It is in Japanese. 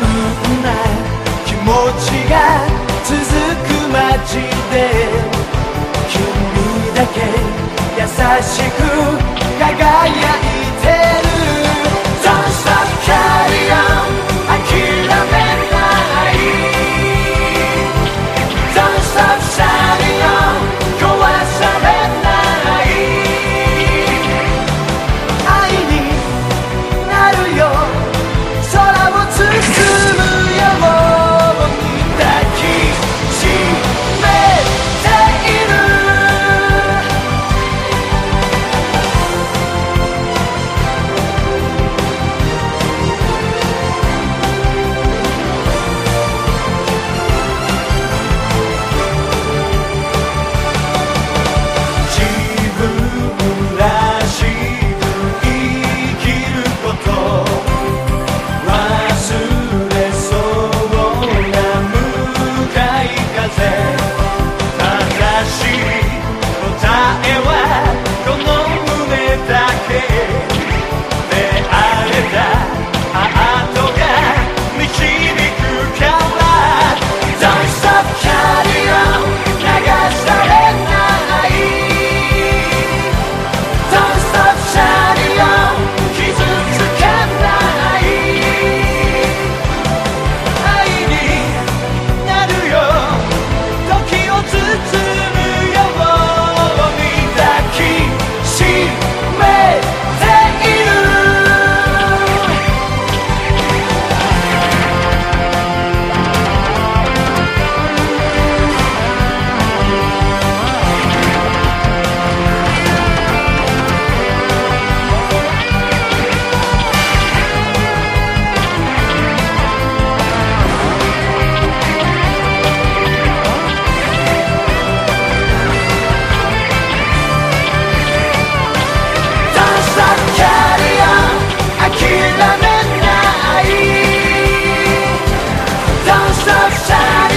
運な。気持ちが続く街で君だけ優しくはこの of shine.